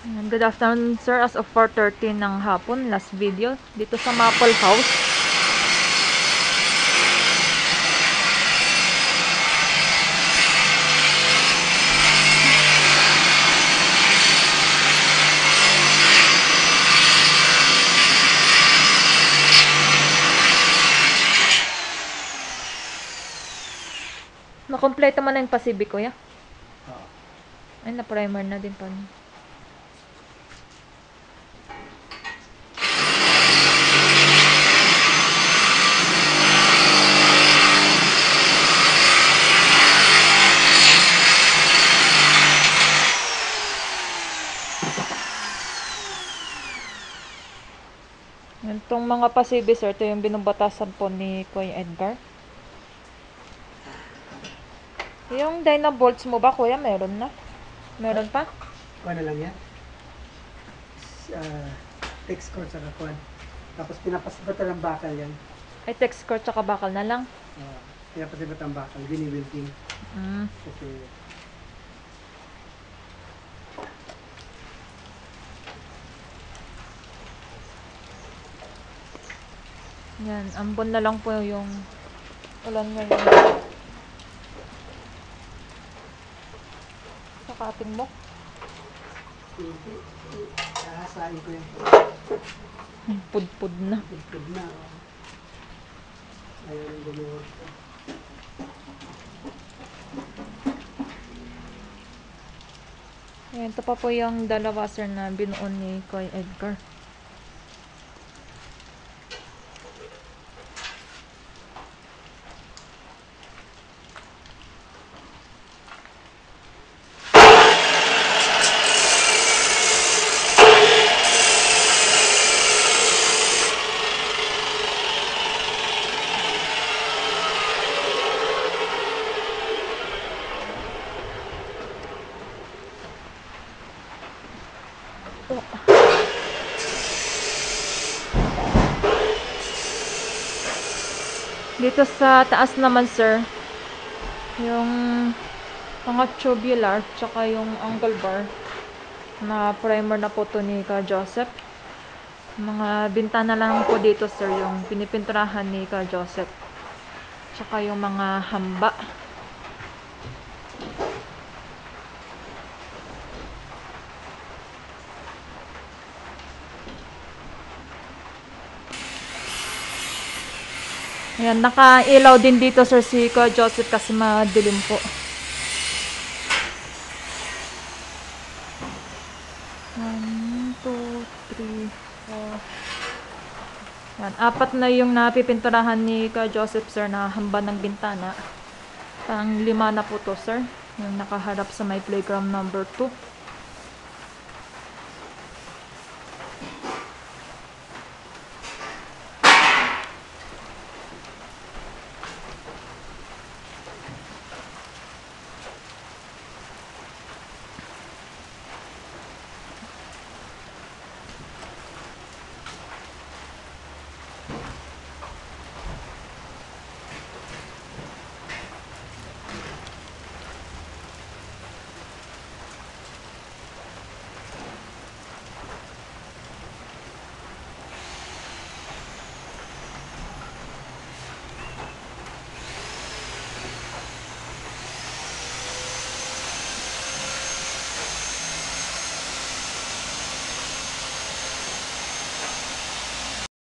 Ayan, Good afternoon, sir. As of 4.30 ng hapon, last video, dito sa Maple House. Nakompleto mo na yung Pacific, kuya? Oo. Ay, na-primer na din pa. Itong mga pasibi, sir, ito yung binubatasan po ni Kuya Edgar. Yung Dynabolts mo ba, kuya? Meron na? Meron pa? Kuha na lang yan. Uh, text cord sa kakuan. Tapos pinapasibat ng bakal yan. Ay, text cord tsaka bakal na lang. Uh, pinapasibat ang bakal. Bini-wilting. Mm. Kasi Yan, ambon na lang po yung ulan ngayon. Sakatin mo. Ahasain ko yan. Pudpud na. Good na. Ayaw yung gumuha. Ayan, ito pa po yung dalawa sir na binuon ni Kuya Edgar. Dito sa taas naman sir, yung mga tubular, tsaka yung angle bar na primer na po to ni Ka Joseph. Mga bintana lang po dito sir, yung pinipinturahan ni Ka Joseph. Tsaka yung mga hamba. Ayan, naka-ilaw din dito sir si Ka Joseph kasi madilim po. One, two, three, four. Yan, apat na yung napipinturahan ni Ka Joseph sir na hamba ng bintana. Pang lima na po to sir. Yung nakaharap sa may playground number 2.